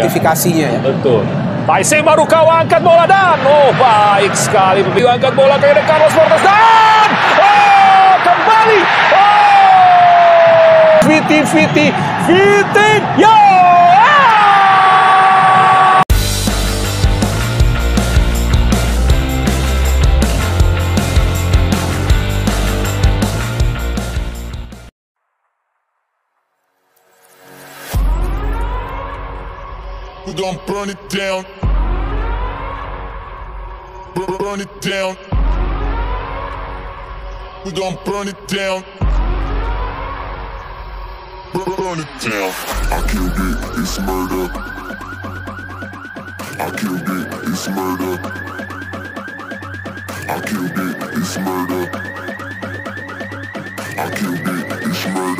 kuantifikasinya ya. Betul. Taiseng baru kau angkat bola dan oh baik sekali angkat bola ke Carlos Fortes dan oh kembali oh Viti Viti Viti yo We gon' burn it down. Burn, it down. We gon' burn it down. Burn, burn it down. I killed it, it's murder. I killed it, it's murder. I killed it, it's murder. I killed it, it's murder.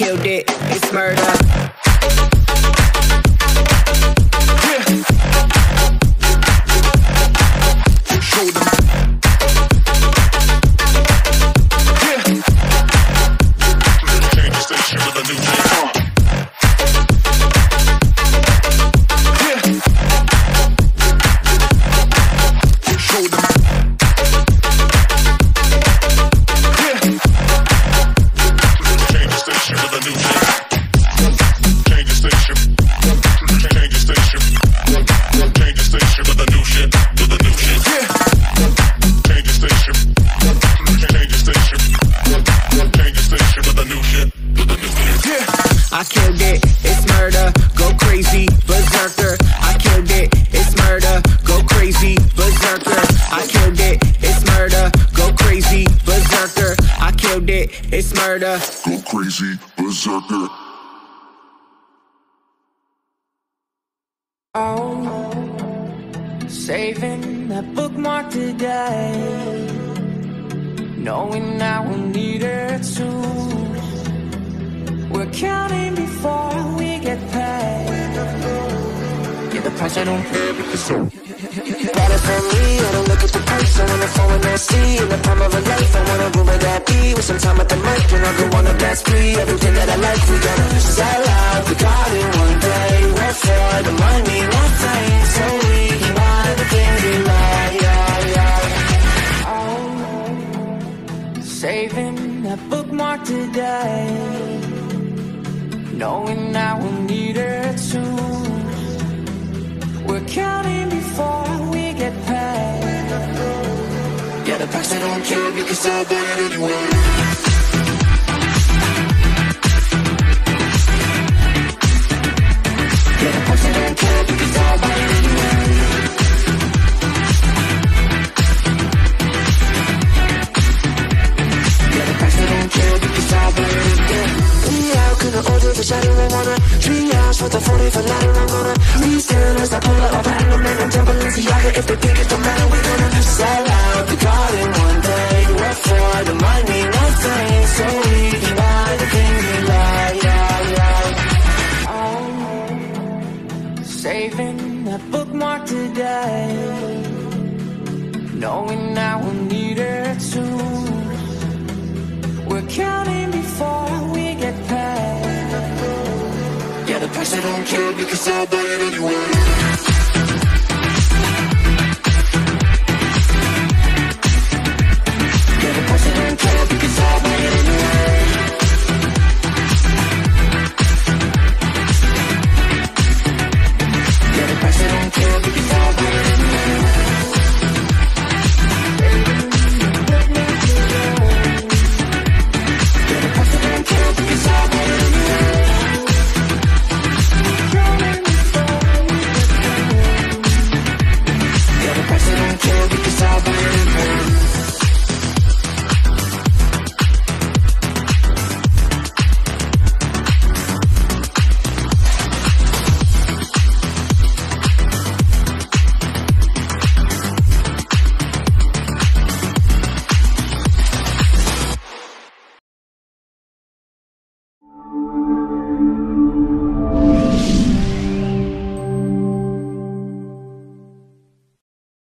Killed it, it's murder. Show murder. Go crazy, berserker. Oh, saving that bookmark today, knowing I will need it soon. We're counting before we get paid. Yeah, the price I don't pay because so. Got it for me, I don't look at the price I wanna fall in that sea Blast spree Everything that I like, we gonna sell out We got it one day, we're for the money, no fame So we wanna get it right, yeah, yeah Oh, saving that bookmark today, knowing I will need it soon. We're counting before we get paid. Yeah, the price I don't care because I'll buy it anyway for shadow, I wanna Three hours for the 40 for ladder I'm gonna restand as I pull a platinum and I'm jumping Balenciaga. If they think it don't matter, We're gonna sell out the garden one day. What for? The money, nothing. So we can buy the things we like. Yeah, yeah. Saving that bookmark today. Knowing I will need it soon. We're counting price I don't care because I'll buy it anyway.